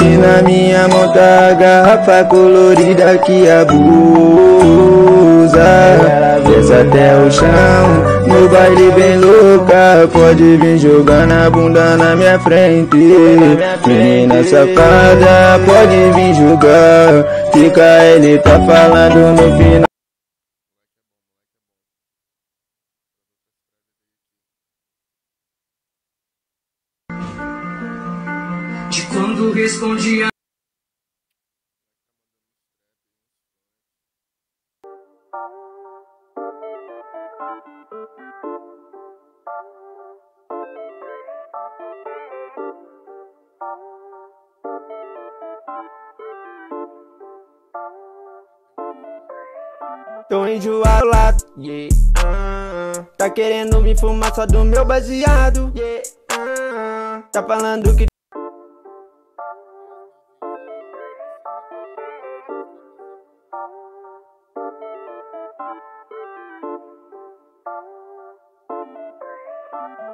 E na minha tá a garrafa colorida que abusa. Desce até o chão, no baile bem louca Pode vir jogar na bunda na minha frente. Menina safada, pode vir jogar Fica ele tá falando no final quando respondi Tô enjoado lá, yeah, ah, Tá querendo me fumar só do meu baseado, yeah, ah, Tá falando que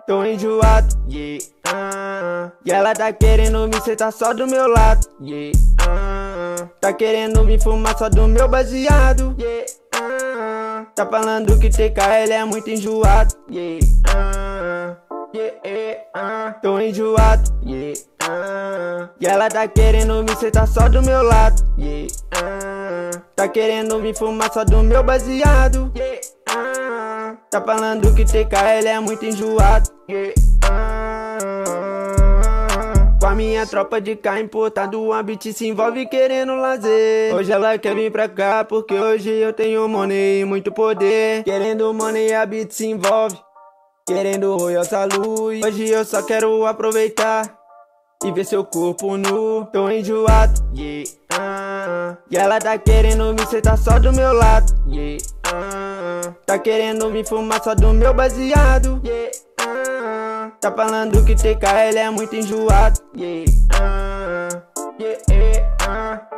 Tô enjoado, yeah, ah, E ela tá querendo me sentar só do meu lado, yeah, ah, Tá querendo me fumar só do meu baseado, yeah, ah, Tá falando que TKL é muito enjoado, yeah, ah, yeah, ah, Tô enjoado, yeah, ah, E ela tá querendo me sentar só do meu lado, yeah, ah, Tá querendo me fumar só do meu baseado, yeah, ah, Tá falando que TKL é muito enjoado, yeah, ah, Com a minha tropa de cá importado, a beat se envolve querendo lazer. Hoje ela quer vir pra cá porque hoje eu tenho money e muito poder. Querendo money, a beat se envolve. Querendo royal luz. Hoje eu só quero aproveitar e ver seu corpo nu. Tô enjoado, yeah, ah, E ela tá querendo me sentar só do meu lado, yeah, querendo me fumar só do meu baseado, yeah, ah, Tá falando que TKL é muito enjoado, yeah, ah, yeah, yeah, ah.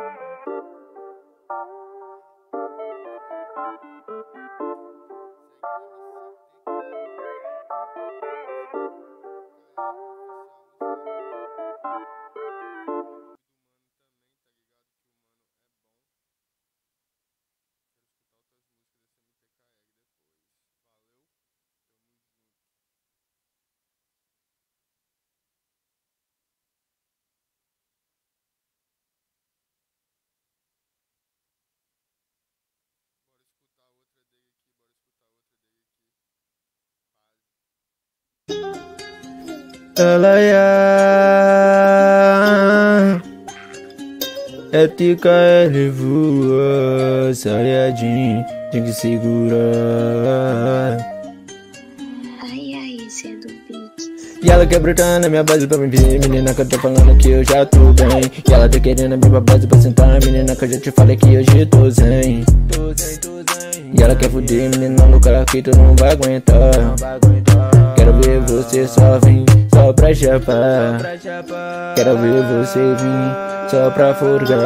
Ela é É TKL voa Saiadinho, tem que segurar. Ai, ai, esse é do beat. E ela quer brotar na minha base pra me ver Menina que eu tô falando que eu já tô bem. E ela tá querendo a minha base pra sentar Menina que eu já te falei que hoje tô zen. Tô zen, tô zen E ela quer fuder, menina louca que tu não vai aguentar Quero ver você só vir só pra chapar. Quero ver você vir só pra forgar.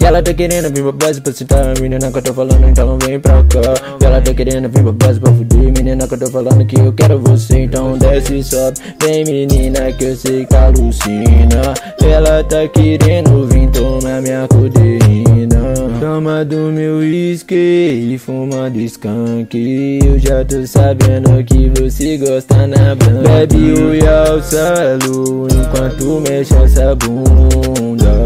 E ela tá querendo vir pra base pra citar Menina que eu tô falando, então vem pra cá. E ela tá querendo vir pra base pra fuder Menina que eu tô falando que eu quero você Então desce e sobe. Vem menina que eu sei que alucina. Ela tá querendo vir tomar minha codeína Toma do meu uísque e fuma do skunk. Eu já tô sabendo que você gosta na banda Bebe o Yalsalo enquanto mexe essa bunda.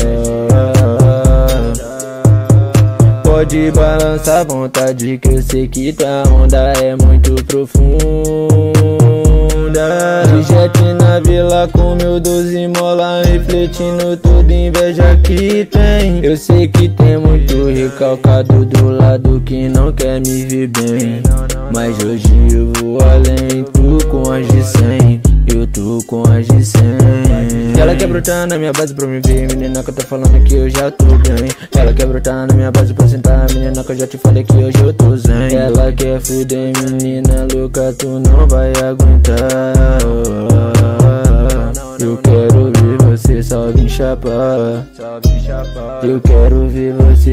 Pode balançar à vontade que eu sei que tua onda é muito profunda De jet na vila com meu 12 mola Refletindo toda inveja que tem. Eu sei que tem muito recalcado do lado que não quer me ver bem. Mas hoje eu vou além, tu com as de 100 Eu tô com as de 100 Ela quer brotar na minha base pra me ver Menina que eu tô falando que eu já tô bem. Ela quer brotar na minha base pra sentar Menina que eu já te falei que hoje eu tô zen. Ela quer fuder menina louca Tu não vai aguentar. Eu quero ver você só vir chapar Eu quero ver você